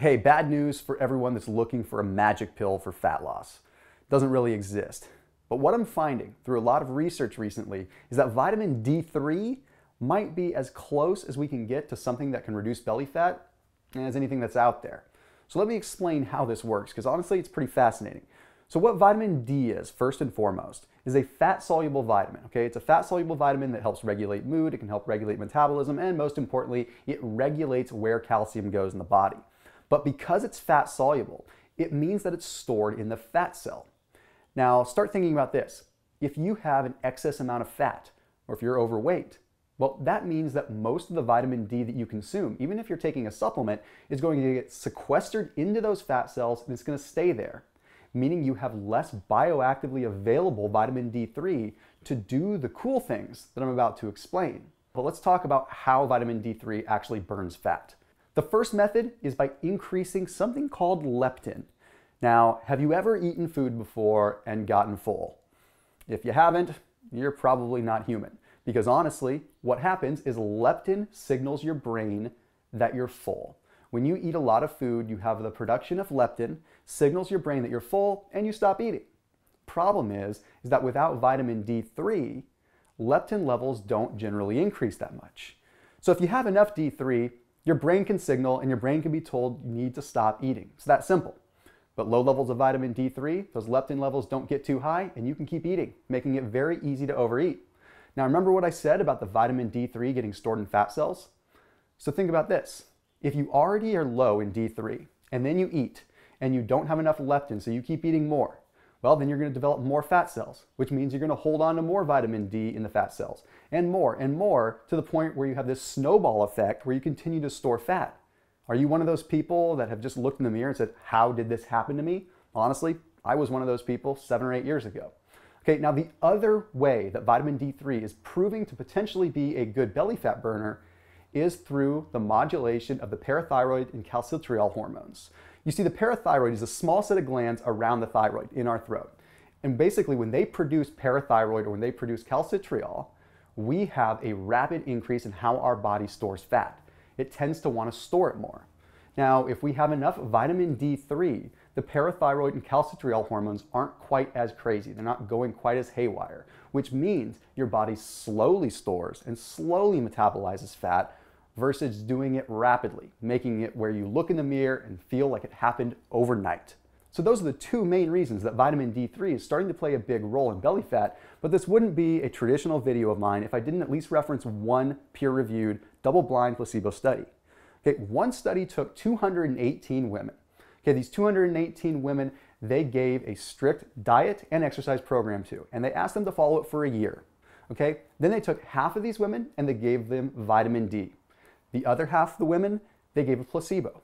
Hey, bad news for everyone that's looking for a magic pill for fat loss. Doesn't really exist. But what I'm finding through a lot of research recently is that vitamin D3 might be as close as we can get to something that can reduce belly fat as anything that's out there. So let me explain how this works, because honestly, it's pretty fascinating. So what vitamin D is, first and foremost, is a fat-soluble vitamin, okay? It's a fat-soluble vitamin that helps regulate mood, it can help regulate metabolism, and most importantly, it regulates where calcium goes in the body. But because it's fat soluble, it means that it's stored in the fat cell. Now, start thinking about this. If you have an excess amount of fat, or if you're overweight, well, that means that most of the vitamin D that you consume, even if you're taking a supplement, is going to get sequestered into those fat cells and it's going to stay there, meaning you have less bioactively available vitamin D3 to do the cool things that I'm about to explain. But let's talk about how vitamin D3 actually burns fat. The first method is by increasing something called leptin. Now, have you ever eaten food before and gotten full? If you haven't, you're probably not human. Because honestly, what happens is leptin signals your brain that you're full. When you eat a lot of food, you have the production of leptin, signals your brain that you're full, and you stop eating. Problem is, is that without vitamin D3, leptin levels don't generally increase that much. So if you have enough D3, your brain can signal and your brain can be told you need to stop eating. It's that simple. But low levels of vitamin D3, those leptin levels don't get too high and you can keep eating, making it very easy to overeat. Now remember what I said about the vitamin D3 getting stored in fat cells? So think about this. If you already are low in D3 and then you eat and you don't have enough leptin so you keep eating more, well, then you're going to develop more fat cells, which means you're going to hold on to more vitamin D in the fat cells, and more and more to the point where you have this snowball effect where you continue to store fat. Are you one of those people that have just looked in the mirror and said, How did this happen to me? Honestly, I was one of those people seven or eight years ago. Okay, now the other way that vitamin D3 is proving to potentially be a good belly fat burner is through the modulation of the parathyroid and calcitriol hormones. You see, the parathyroid is a small set of glands around the thyroid in our throat. And basically, when they produce parathyroid or when they produce calcitriol, we have a rapid increase in how our body stores fat. It tends to want to store it more. Now, if we have enough vitamin D3, the parathyroid and calcitriol hormones aren't quite as crazy. They're not going quite as haywire, which means your body slowly stores and slowly metabolizes fat versus doing it rapidly, making it where you look in the mirror and feel like it happened overnight. So those are the two main reasons that vitamin D3 is starting to play a big role in belly fat, but this wouldn't be a traditional video of mine if I didn't at least reference one peer-reviewed double-blind placebo study. Okay, one study took 218 women. Okay, these 218 women, they gave a strict diet and exercise program to, and they asked them to follow it for a year. Okay, then they took half of these women and they gave them vitamin D. The other half of the women, they gave a placebo.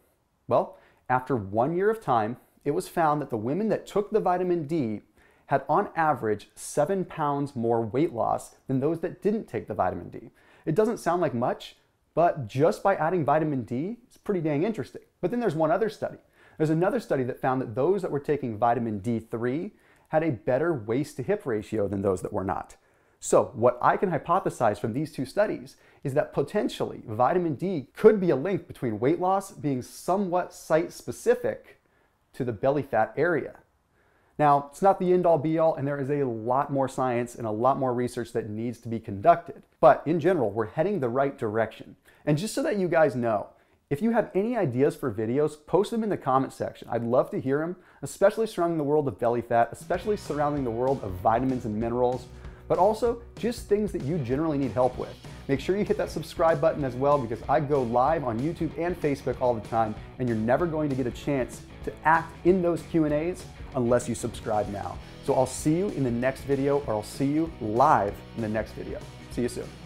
Well, after one year of time, it was found that the women that took the vitamin D had on average seven pounds more weight loss than those that didn't take the vitamin D. It doesn't sound like much, but just by adding vitamin D, it's pretty dang interesting. But then there's one other study. There's another study that found that those that were taking vitamin D3 had a better waist to hip ratio than those that were not. So, what I can hypothesize from these two studies is that potentially vitamin D could be a link between weight loss being somewhat site specific to the belly fat area. Now, it's not the end all be all, and there is a lot more science and a lot more research that needs to be conducted. But in general, we're heading the right direction. And just so that you guys know, if you have any ideas for videos, post them in the comment section. I'd love to hear them, especially surrounding the world of belly fat, especially surrounding the world of vitamins and minerals, but also just things that you generally need help with. Make sure you hit that subscribe button as well because I go live on YouTube and Facebook all the time and you're never going to get a chance to act in those Q&As unless you subscribe now. So I'll see you in the next video or I'll see you live in the next video. See you soon.